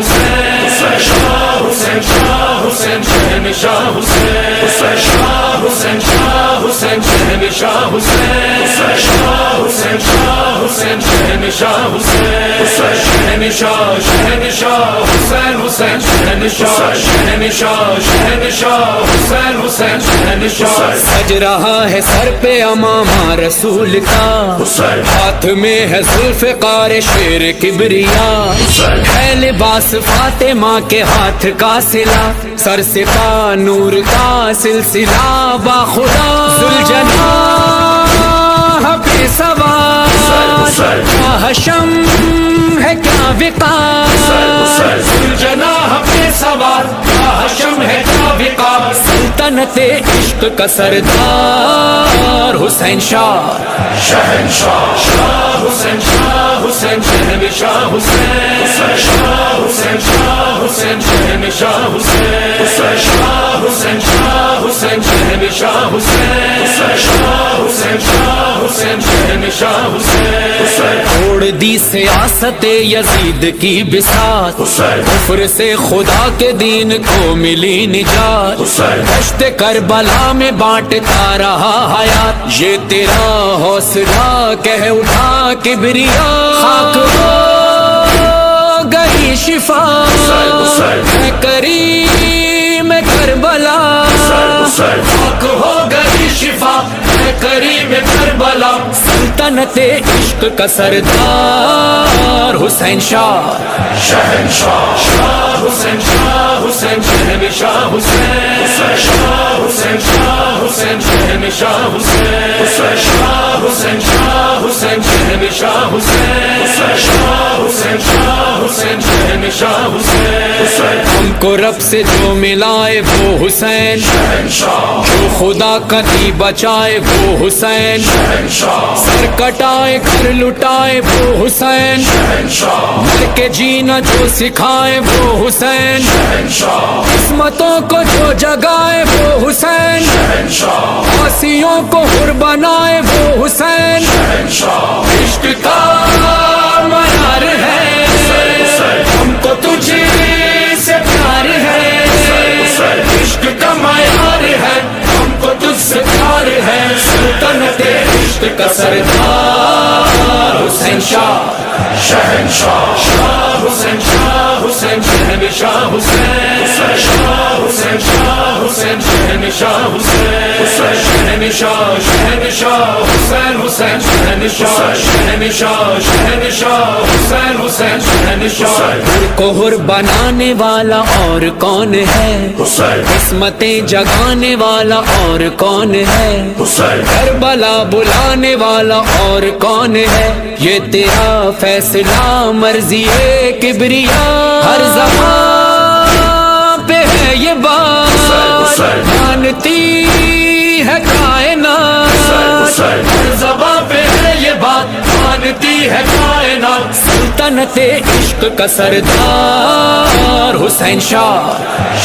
حسین شاہ حسین شاہ حسین شہن شاہ حسین شہن شاہ حسین شہن شاہ شہن شاہ حسین حسین شہن شاہ شہن شاہ شہن شاہ حسین حسین شہن شاہ سج رہا ہے سر پہ اماما رسول کا۔ ہاتھ میں ہے زلف قار شیر کبریا۔ ہے لباس فاطمہ کے ہاتھ کا سلا۔ سر سے پا نور کا سلسلہ با خدا۔ زلجنا سوار کیا حشم ہے کیا وقار؟ جناح پہ سوار. کیا حشم ہے کیا وقار؟ سلطنت عشق کا سردار حسین شاہ. شہنشاہ. شاہ حسین شاہ حسین شہن شاہ حسین. شاہ حسین شاہ حسین شہن شاہ حسین. شاہ حسین شاہ حسین شہن شاہ حسین. شاہ حسین شاہ حسین شہن شاہ حسین چھوڑ دی سیاست یزید کی بساط، کفر سے خدا کے دین کو ملی نجات۔ دشت کربلا میں بانٹتا رہا حیات۔ یہ تیرا حوصلہ کہہ اٹھا کبریا۔ خاک ہو گئی شفا۔ میں کریم کربلا۔ حق ہو کریم کربلا سلطنت عشق کا سردار۔ حسین شاہ۔ شہنشاہ شاہ حسین شاہ حسین شہن شاہ حسین شاہ حسین شاہ حسین شہن شاہ حسین شاہ حسین شاہ حسین شہن شاہ حسین شاہ حسین شاہ حسین شہن شاہ حسین ہم کو رب سے جو ملائے وہ حسین۔ جو خدا کا دی بچائے وہ حسین۔ سر کٹائے گھر لٹائے وہ حسین۔ مر کے جینا جو سکھائے وہ حسین قسمتوں کو جو جگائے وہ حسین شاہ آسیوں کو ہر بنائے وہ حسین عشق کا معیار ہے ہم کو تجھے سے پیار ہے عشق کا معیار ہے ہم کو تجھ سے پیار ہے سلطنت عشق کا سردار حسین شاہ شہنشاہ شاہ حسین شاہ، حسین شہن شاہ حسین شاہ حسین شاہ حسین شہن شاہ حسین شہن شاہ شہن شاہ، حسین حسین شہن شاہ شہن شاہ شہن شاہ حسین حسین شہن شاہ۔ کوہر بنانے والا اور کون ہے؟ قسمتیں جگانے والا اور کون ہے؟ کربلا بلانے والا اور کون ہے؟ یہ تیرا فیصلہ مرضی ہے کبریا۔ ہر زمان پہ ہے یہ بات۔ مانتی ہے کائنات۔ حسین بات مانتی ہے کائنات، سلطنت عشق کا سردار حسین شاہ۔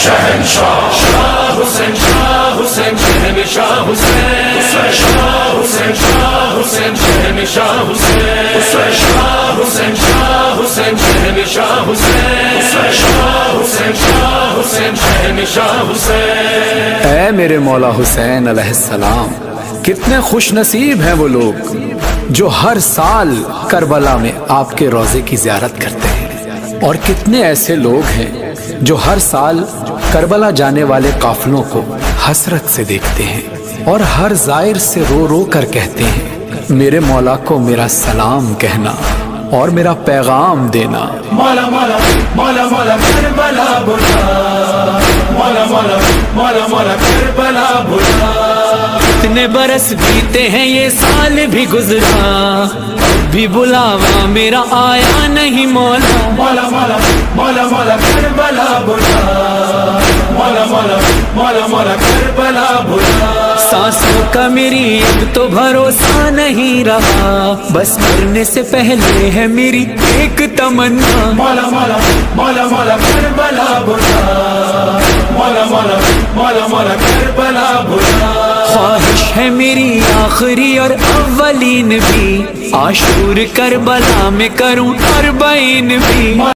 شہنشاہ شاہ حسین شاہ حسین شہن شاہ حسین شاہ حسین شاہ حسین شہن شاہ حسین شاہ حسین شاہ حسین شہن شاہ حسین شاہ حسین شاہ حسین شہن شاہ حسین۔ اے میرے مولا حسین علیہ السلام، کتنے خوش نصیب ہیں وہ لوگ۔ جو ہر سال کربلا میں آپ کے روزے کی زیارت کرتے ہیں۔ اور کتنے ایسے لوگ ہیں جو ہر سال کربلا جانے والے قافلوں کو حسرت سے دیکھتے ہیں اور ہر زائر سے رو رو کر کہتے ہیں، میرے مولا کو میرا سلام کہنا اور میرا پیغام دینا۔ مولا مولا مولا مولا، کربلا بلا۔ مولا مولا مولا مولا، کربلا بلا۔ اتنے برس بیتے ہیں یہ سال بھی گزرا بھی بلاوا میرا آیا نہیں مولا مولا مولا مولا مولا کربلا بلا مولا مولا مولا مولا کربلا بلا سانسوں کا میری اب تو بھروسہ نہیں رہا بس مرنے سے پہلے ہے میری ایک تمنا مولا مولا مولا مولا کربلا بلا مولا مولا مولا مولا کربلا بلا ہے میری آخری اور اولین بھی۔ آشور کربلا میں کروں اربعین بھی۔